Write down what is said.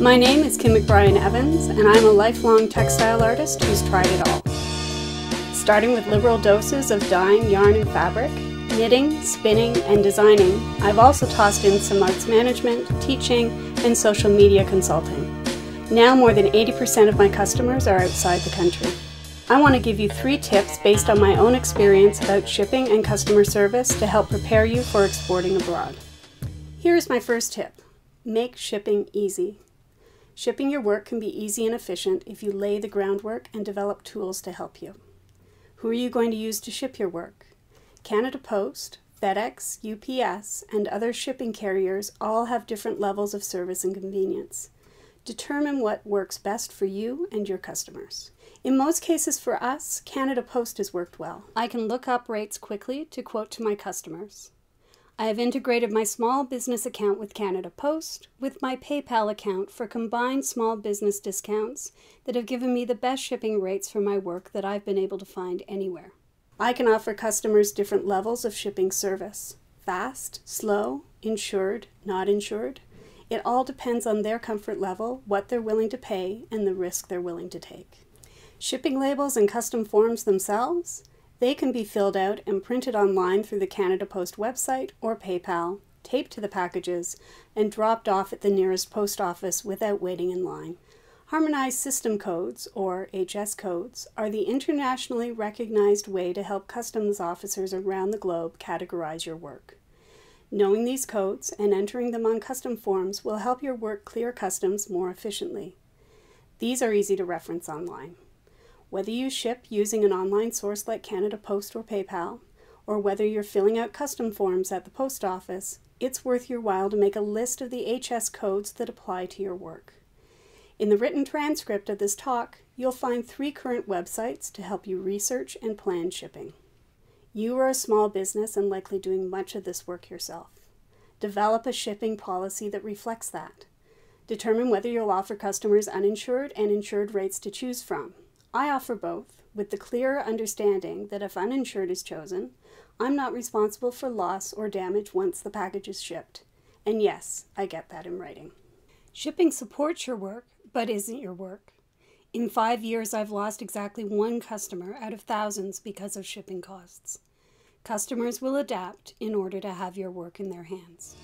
My name is Kim McBrien Evans, and I'm a lifelong textile artist who's tried it all. Starting with liberal doses of dyeing yarn and fabric, knitting, spinning, and designing, I've also tossed in some arts management, teaching, and social media consulting. Now more than 80% of my customers are outside the country. I want to give you three tips based on my own experience about shipping and customer service to help prepare you for exporting abroad. Here's my first tip. Make shipping easy. Shipping your work can be easy and efficient if you lay the groundwork and develop tools to help you. Who are you going to use to ship your work? Canada Post, FedEx, UPS, and other shipping carriers all have different levels of service and convenience. Determine what works best for you and your customers. In most cases for us, Canada Post has worked well. I can look up rates quickly to quote to my customers. I have integrated my small business account with Canada Post with my PayPal account for combined small business discounts that have given me the best shipping rates for my work that I've been able to find anywhere. I can offer customers different levels of shipping service fast, slow, insured, not insured. It all depends on their comfort level, what they're willing to pay, and the risk they're willing to take. Shipping labels and custom forms themselves they can be filled out and printed online through the Canada Post website or PayPal, taped to the packages, and dropped off at the nearest post office without waiting in line. Harmonized System Codes, or HS codes, are the internationally recognized way to help customs officers around the globe categorize your work. Knowing these codes and entering them on custom forms will help your work clear customs more efficiently. These are easy to reference online. Whether you ship using an online source like Canada Post or PayPal, or whether you're filling out custom forms at the post office, it's worth your while to make a list of the HS codes that apply to your work. In the written transcript of this talk, you'll find three current websites to help you research and plan shipping. You are a small business and likely doing much of this work yourself. Develop a shipping policy that reflects that. Determine whether you'll offer customers uninsured and insured rates to choose from. I offer both, with the clear understanding that if uninsured is chosen, I'm not responsible for loss or damage once the package is shipped. And yes, I get that in writing. Shipping supports your work, but isn't your work. In five years, I've lost exactly one customer out of thousands because of shipping costs. Customers will adapt in order to have your work in their hands.